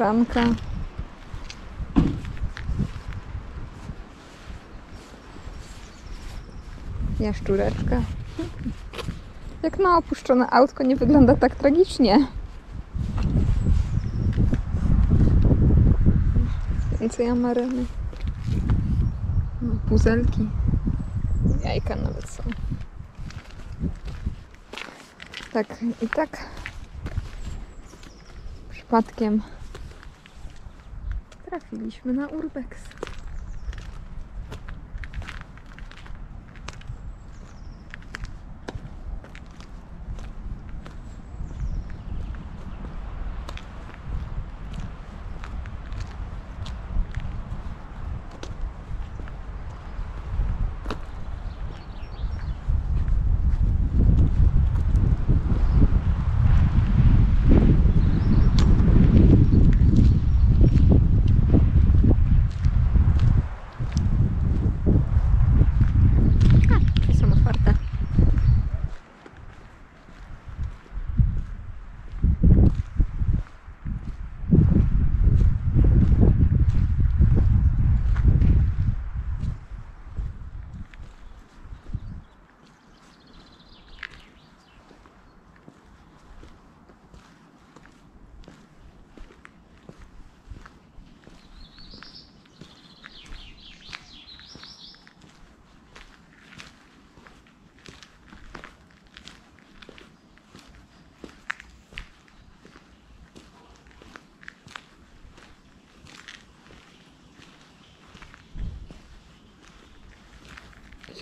Bramka. Jaszczureczka. Jak na opuszczone autko nie wygląda tak tragicznie. Więcej amareny. No, puzelki. Jajka nawet są. Tak i tak przypadkiem trafiliśmy na urbex. Drzwi są otwarte.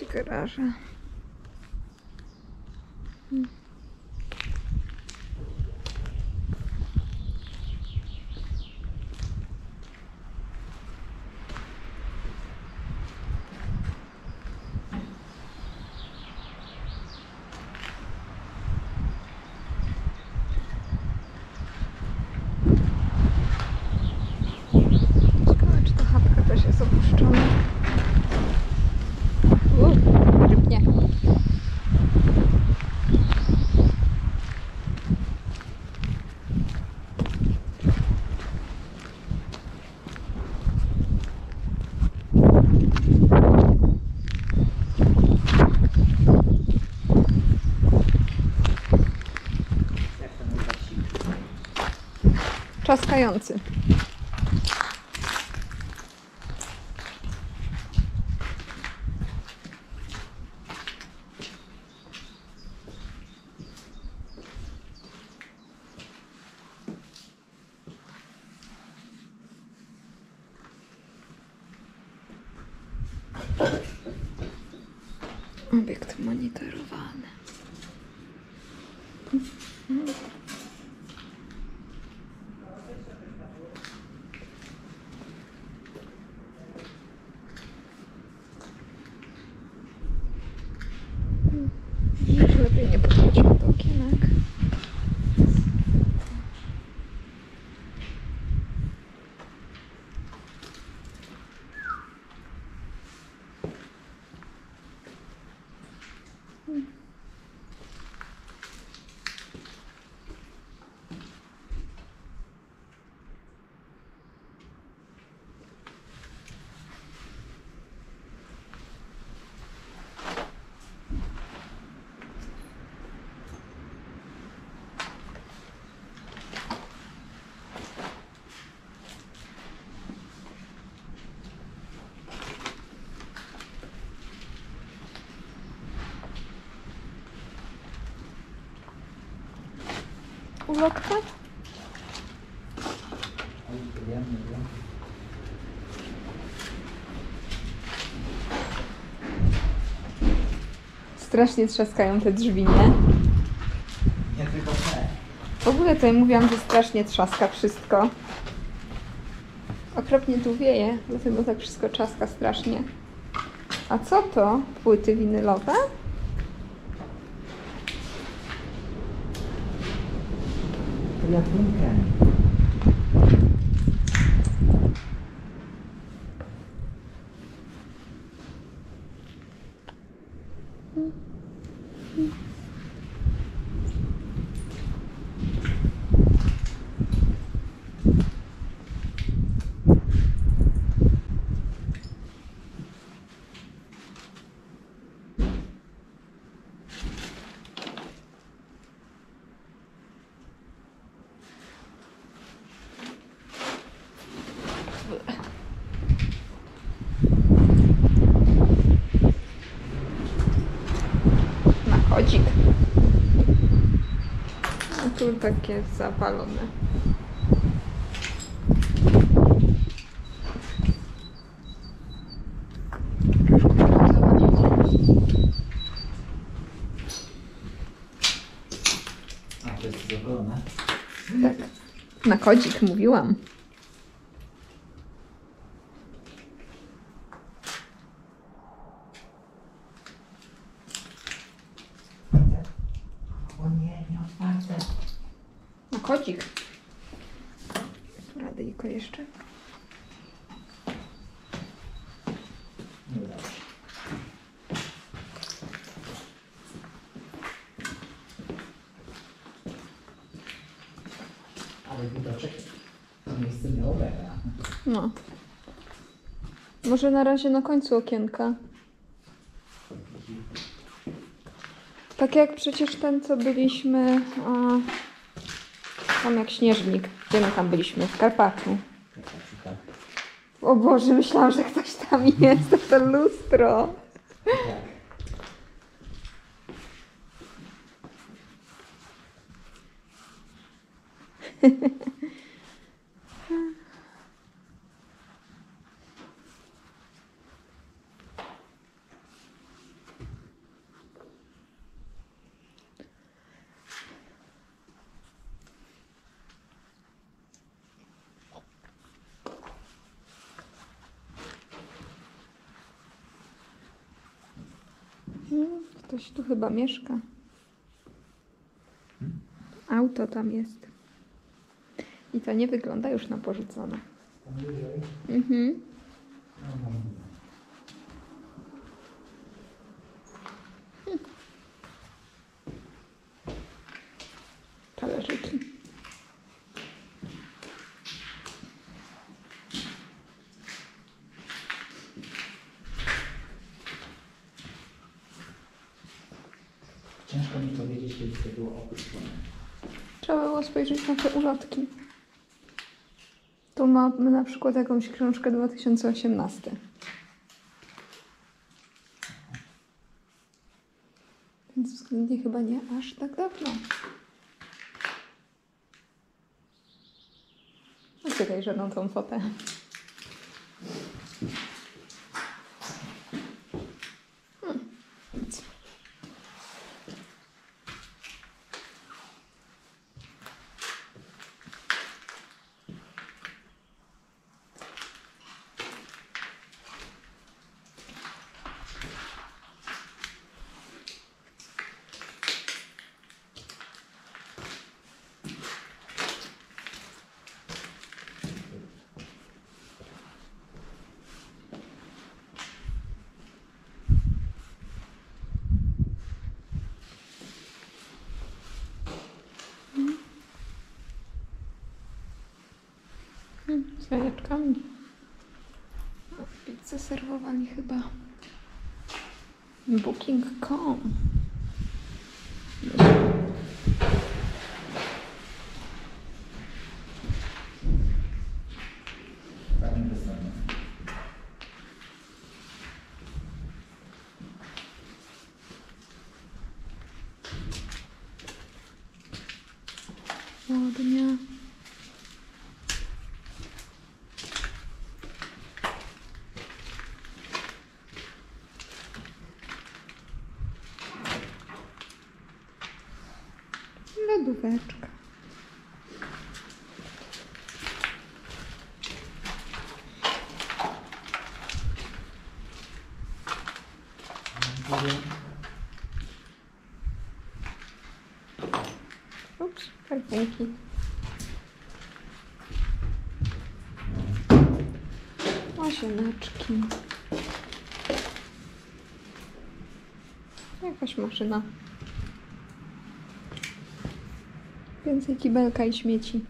Jakieś garaże. Ciekawe, czy ta chatka też jest opuszczona. Uuu, rybnie. Czaskający. Obiekt monitorowany. Może lepiej nie podchodzić do okienek. Ulotka? Strasznie trzaskają te drzwi, nie? Nie tylko te. W ogóle tutaj mówiłam, że strasznie trzaska wszystko. Okropnie tu wieje, dlatego tak wszystko trzaska strasznie. A co to? Płyty winylowe? Telefonkiem. tu takie zapalone. A, to jest zapalone. Tak. Na kodzik mówiłam. O nie, nie otwarte. Na kodzik. Radyjko jeszcze. Nie udało się. Ale widoczek to miejsce miało mega. No. Może na razie na końcu okienka. Tak jak przecież ten, co byliśmy. A, tam jak śnieżnik. Gdzie my tam byliśmy? W Karpaczu. Tak, O Boże, myślałam, że ktoś tam jest. To to lustro. tak. Hmm, Ktoś tu chyba mieszka. Auto tam jest. I to nie wygląda już na porzucone. Mhm. Było. Trzeba było spojrzeć na te ulotki. Tu mamy na przykład jakąś książkę 2018. Więc względnie chyba nie aż tak dawno. No czekaj, żadną tą fotę. Hmm, nic. Hmm, Z jajeczkami. O, Pizzę serwowali chyba. Booking.com. Karpunki. Łazieneczki. Jakaś maszyna. Więcej kibelka i śmieci.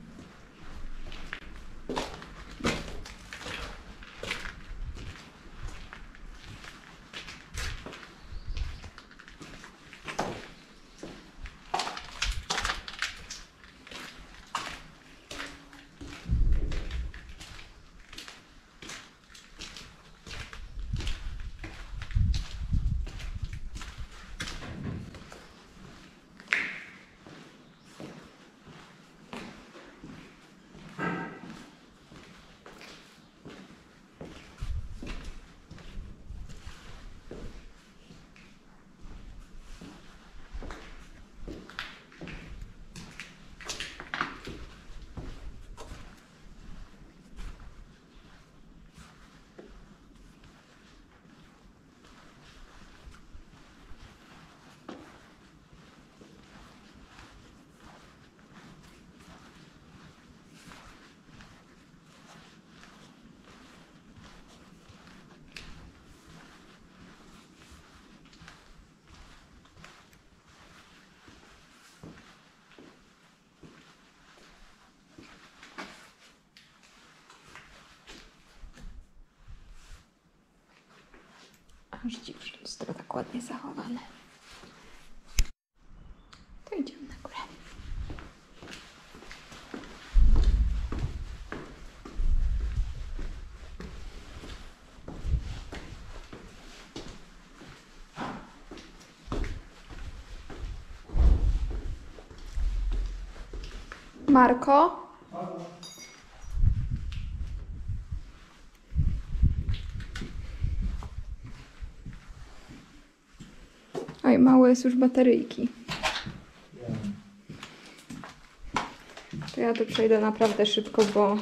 Aż dziw, że lustro tak ładnie zachowane. To idziemy na górę. Marko? Oj, małe jest już bateryjki. To ja tu przejdę naprawdę szybko, bo...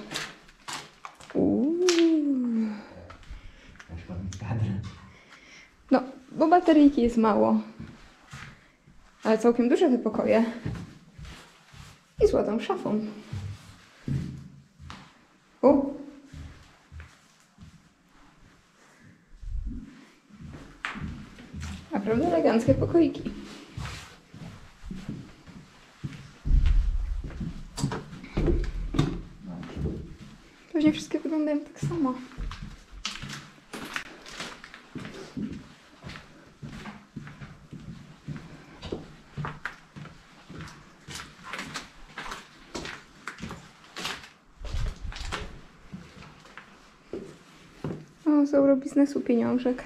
No, bo bateryjki jest mało. Ale całkiem duże te pokoje. I z ładną szafą. U. Naprawdę eleganckie pokoiki. Pewnie wszystkie wyglądają tak samo. O, z eurobiznesu pieniążek.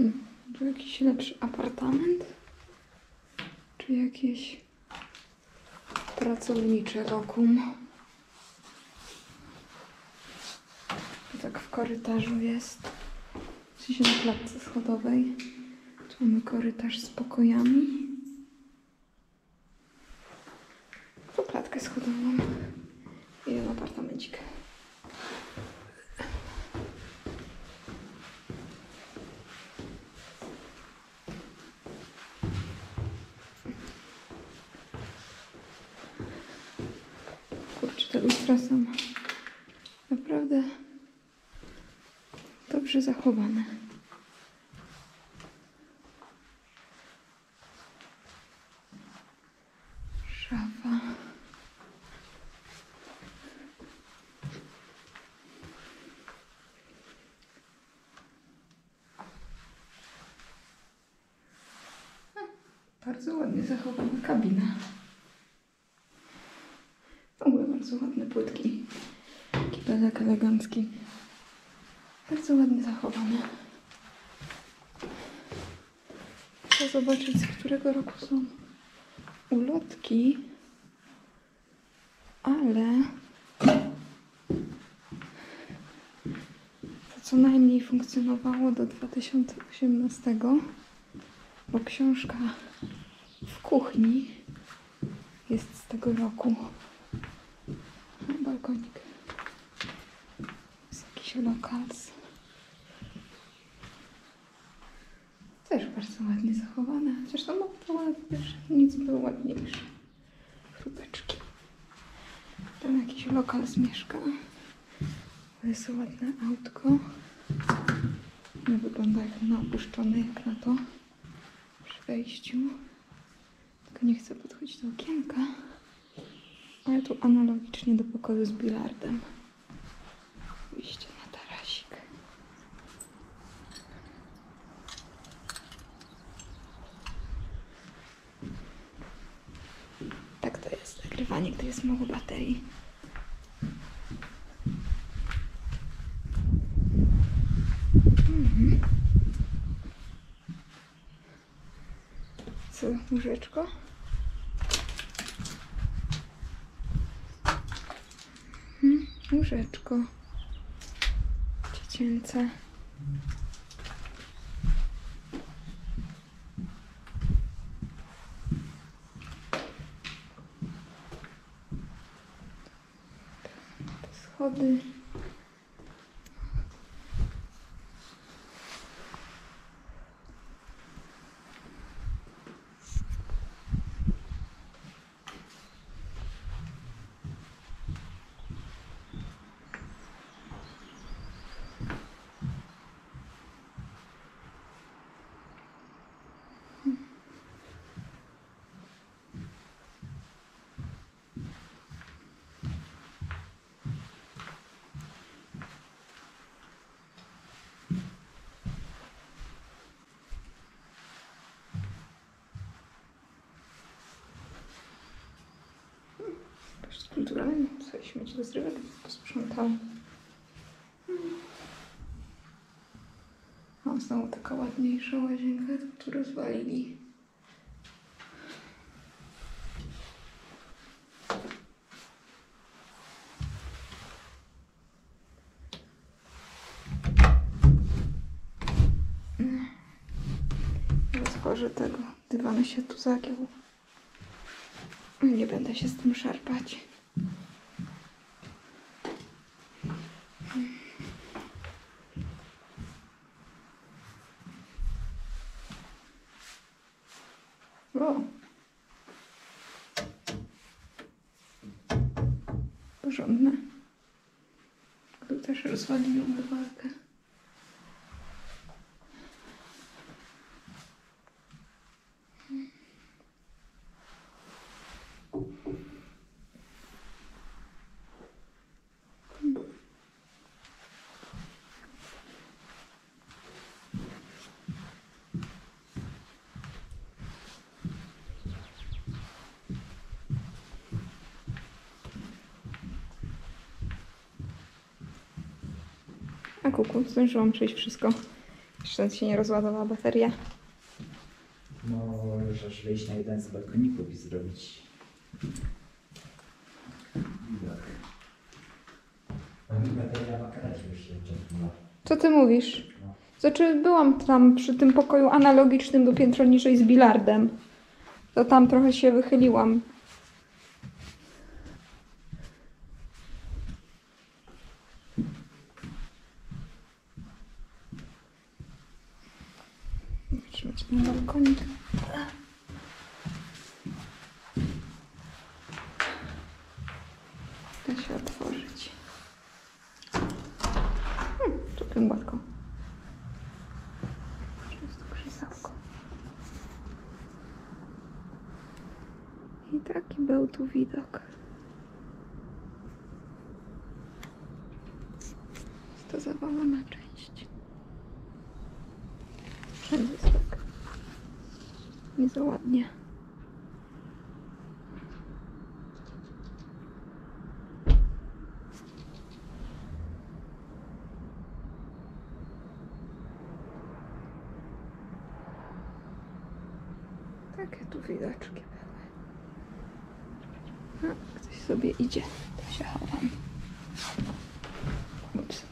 Hmm, tu jakiś lepszy apartament? Czy jakieś pracownicze lokum? Tak w korytarzu jest. W na klatce schodowej. Tu mamy korytarz z pokojami. Tu klatkę schodową. I jeden apartamencik. Są naprawdę dobrze zachowane. Szafa. Bardzo ładnie zachowana kabina. Bardzo ładne płytki. Kibelek elegancki. Bardzo ładnie zachowane. Chcę zobaczyć, z którego roku są ulotki. Ale to co najmniej funkcjonowało do 2018, bo książka w kuchni jest z tego roku. A, balkonik. Jest jakiś lokals. Też bardzo ładnie zachowane. Zresztą no, to też nic było ładniejsze. Chrupeczki. Tam jakiś lokal mieszka. To jest ładne autko. Nie wygląda jak na opuszczone, jak na to przy wejściu. Tylko nie chcę podchodzić do okienka. Ale tu analogicznie do pokoju z bilardem. Wyjście na tarasik. Tak to jest nagrywanie, gdy jest mało baterii. Mhm. Co, łóżeczko? Mhm, Łóżeczko. Dziecięce. Te schody. Sobie śmieci do zrywek posprzątałam. O, znowu taka ładniejsza łazienka, tu rozwalili. Rozchorzę tego. Dywan się tu zagiął. Nie będę się z tym szarpać. O. Porządne. Tu też rozwalił wywalkę. A kuku, zdążyłam przejść wszystko. Jeszcze się nie rozładowała bateria. Możesz wyjść na jeden z balkoników i zrobić widok. Bateria czerpnęła. Co ty mówisz? No. Znaczy, byłam tam przy tym pokoju analogicznym do piętro niżej z bilardem. To tam trochę się wychyliłam. Trzymać na balkonik. Da się otworzyć. Hmm, tu głęboko. Jest to krzesełko. I taki był tu widok. Jest to zawalona część. Wszędzie jest tak. Nie za ładnie. Takie tu widoczki były. A, ktoś sobie idzie. To się chowam. Ups.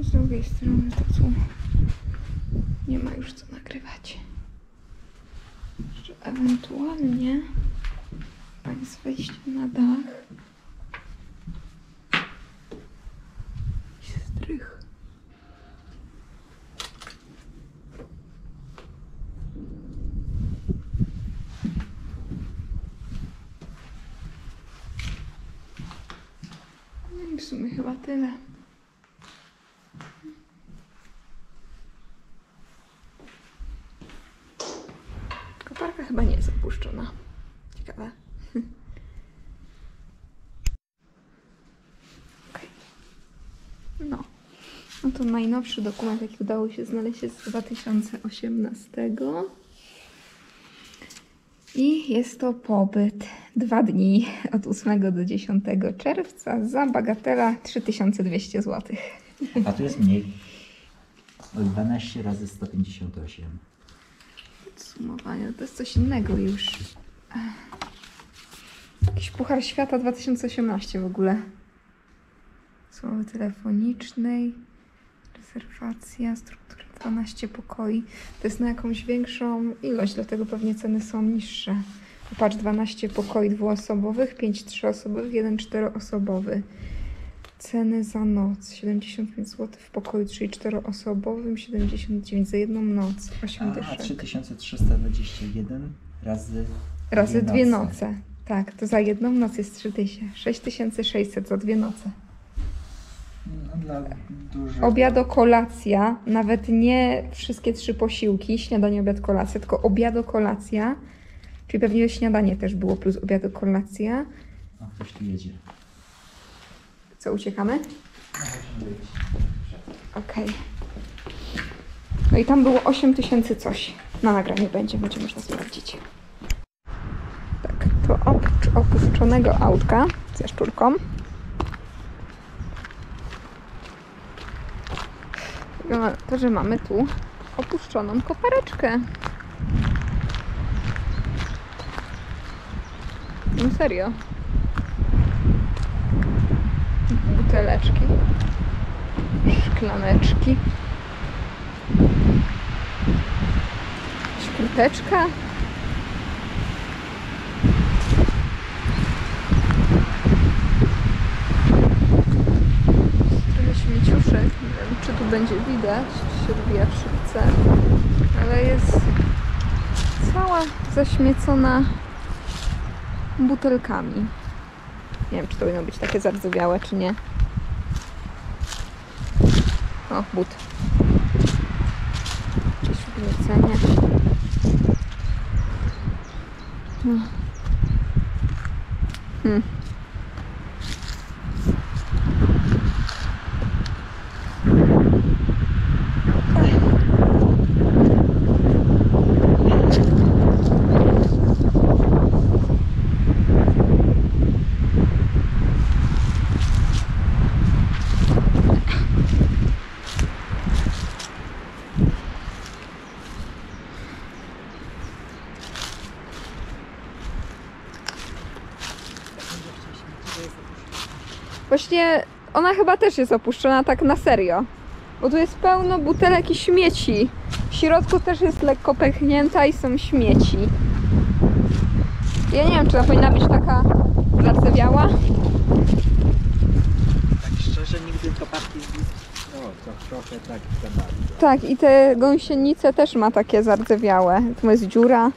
Z drugiej strony to tu nie ma już co nagrywać. Jeszcze ewentualnie tak z wejściem na dach. I strych. No i w sumie chyba tyle. Koparka chyba nie jest opuszczona. Ciekawe. Okej. No. No to najnowszy dokument, jaki udało się znaleźć jest z 2018. I jest to pobyt dwa dni od 8 do 10 czerwca za bagatela 3200 zł. A tu jest mniej. O 12 razy 158. Podsumowanie, to jest coś innego już. Jakiś Puchar Świata 2018 w ogóle. Słowy telefonicznej, rezerwacja, struktura 12 pokoi. To jest na jakąś większą ilość, dlatego pewnie ceny są niższe. Popatrz, 12 pokoi dwuosobowych, 5 trzyosobowych, 1 czteroosobowy. Ceny za noc 75 zł w pokoju 3 czteroosobowym, 79 za jedną noc, 8 A dyszek. 3321 razy Razy dwie dwie noce. noce. Tak, to za jedną noc jest 3000. 6600 za dwie noce. No dla dużych. Obiado, kolacja, nawet nie wszystkie trzy posiłki, śniadanie, obiad, kolacja, tylko obiado, kolacja Czyli pewnie śniadanie też było plus obiad, kolacja. O, ktoś tu jedzie. Co, uciekamy? Okej. No i tam było 8 tysięcy coś. Na nagraniu będzie, będzie można sprawdzić. Tak, to oprócz opuszczonego autka z jaszczurką. Wygląda na to, że mamy tu opuszczoną kopareczkę. No serio. Buteleczki. Szklaneczki. Szkurteczka. Trochę śmieciuszek. Nie wiem, czy tu będzie widać, czy się odbija w szybce. Ale jest cała zaśmiecona butelkami. Nie wiem, czy to powinno być takie zardzewiałe, czy nie. O, but. Gdzieś w glecenie. No. Hmm. Właśnie ona chyba też jest opuszczona tak na serio. Bo tu jest pełno butelek i śmieci. W środku też jest lekko pęknięta i są śmieci. Ja nie wiem, czy ona powinna być taka zardzewiała. Tak szczerze nigdy koparki No, to trochę tak za bardzo. Tak, i te gąsienice też ma takie zardzewiałe. Tu jest dziura.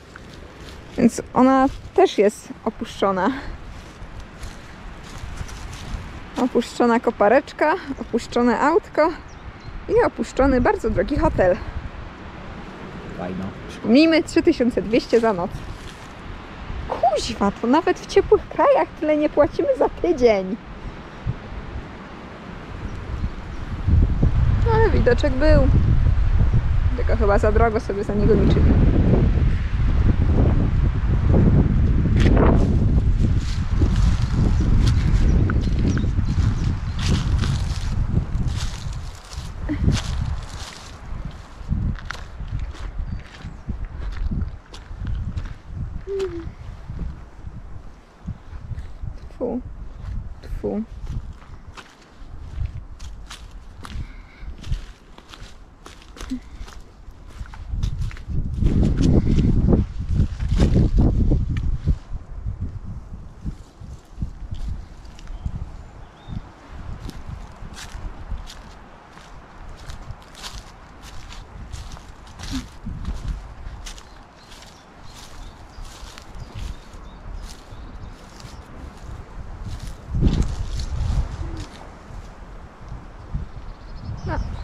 Więc ona też jest opuszczona. Opuszczona kopareczka, opuszczone autko i opuszczony bardzo drogi hotel. Fajno. Przypomnijmy, 3200 za noc. Kuźwa, to nawet w ciepłych krajach tyle nie płacimy za tydzień. No, ale widoczek był. Tylko chyba za drogo sobie za niego liczyli. No,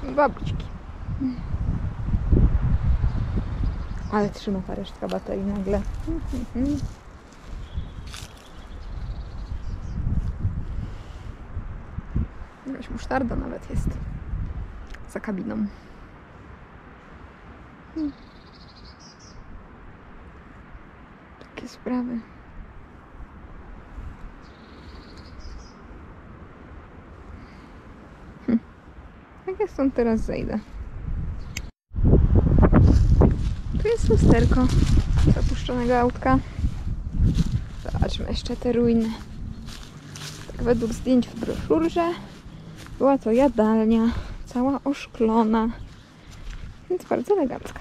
są babućki. Ale trzyma ta resztka baterii nagle. Jakaś musztarda nawet jest. Za kabiną. Hmm. Sprawy. Jak ja stąd teraz zejdę? Tu jest lusterko z opuszczonego autka. Zobaczmy jeszcze te ruiny. Tak według zdjęć w broszurze była to jadalnia, cała oszklona, więc bardzo elegancka.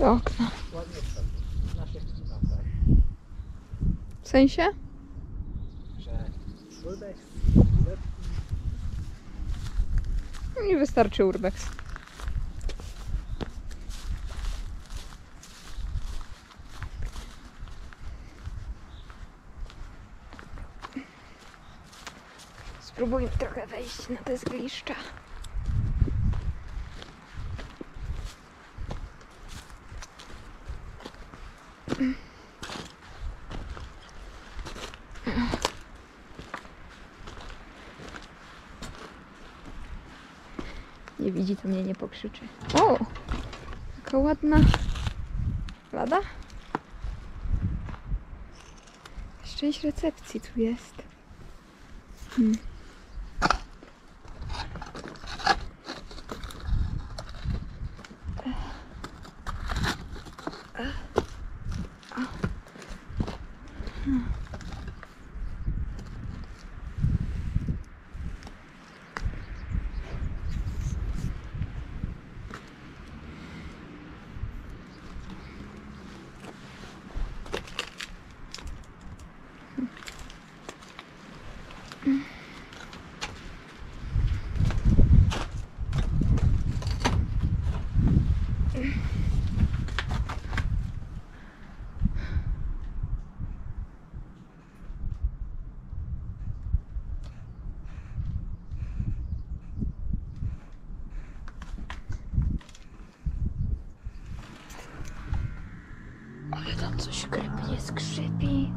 Te okna. W sensie? Mi wystarczy urbex. Spróbujmy trochę wejść na te zgliszcza. Nie widzi, to mnie nie pokrzyczy. O! Taka ładna lada. Część recepcji tu jest. Hmm. Coś krypnie skrzypi.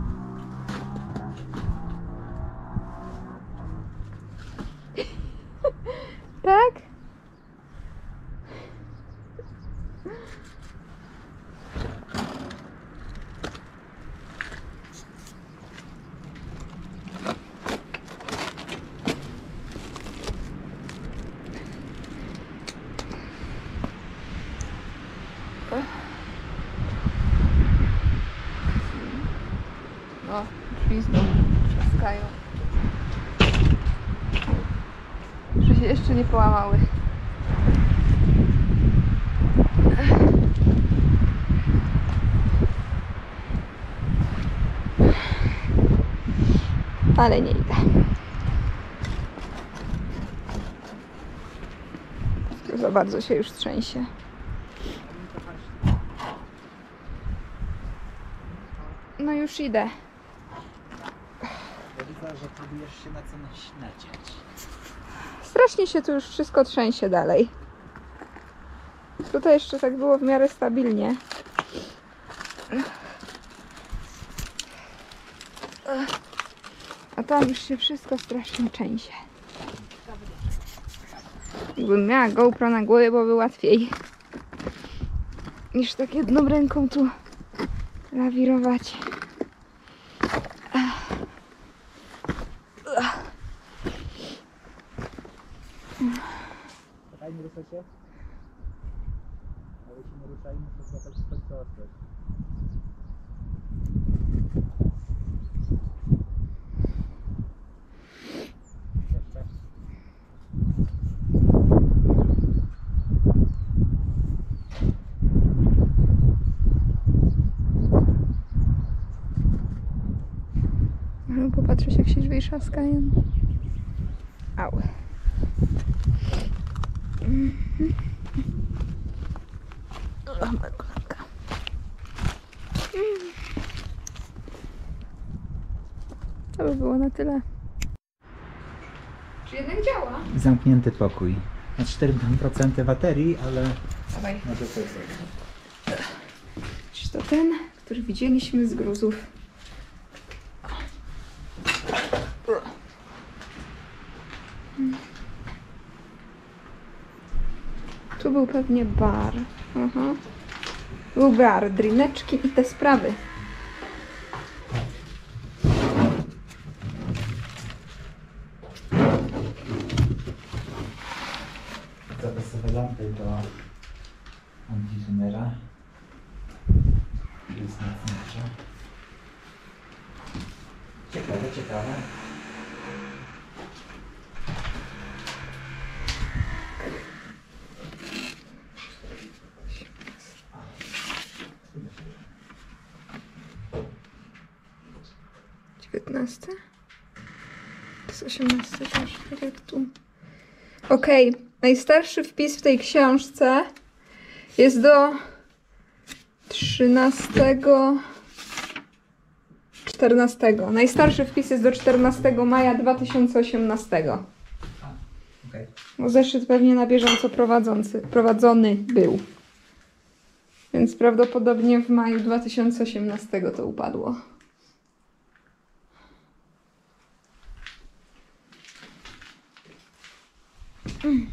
tak? No, drzwi znowu trzaskają. Że się jeszcze nie połamały. Ale nie idę. Za bardzo się już trzęsie. No już idę. Ja widzę, że próbujesz się na co naś- naciąć. Strasznie się tu już wszystko trzęsie dalej. Tutaj jeszcze tak było w miarę stabilnie. A tam już się wszystko strasznie trzęsie. Jakbym miała GoPro na głowie, byłoby łatwiej. Niż tak jedną ręką tu lawirować. Czekaj, nie ruszaj się. Ale się nie ruszaj, muszę złapać w końcu ostrość. Popatrzeć jak się drzwi trzaskają. Au. Kolanka. To by było na tyle. Czy jednak działa? Zamknięty pokój. Na 4% baterii, ale Dawaj. może to. Czy to ten, który widzieliśmy z gruzów? Był pewnie bar. Aha. Był bar, drineczki i te sprawy. Zapasowe lampy do antitunera. Wzmacniacza. Ciekawe, ciekawe. 17? To jest 18 też, tak jak tu. Okej, najstarszy wpis w tej książce jest do 13. 14. Najstarszy wpis jest do 14 maja 2018. Okej. Bo zeszyt pewnie na bieżąco prowadzący, prowadzony był. Więc prawdopodobnie w maju 2018 to upadło. Mm.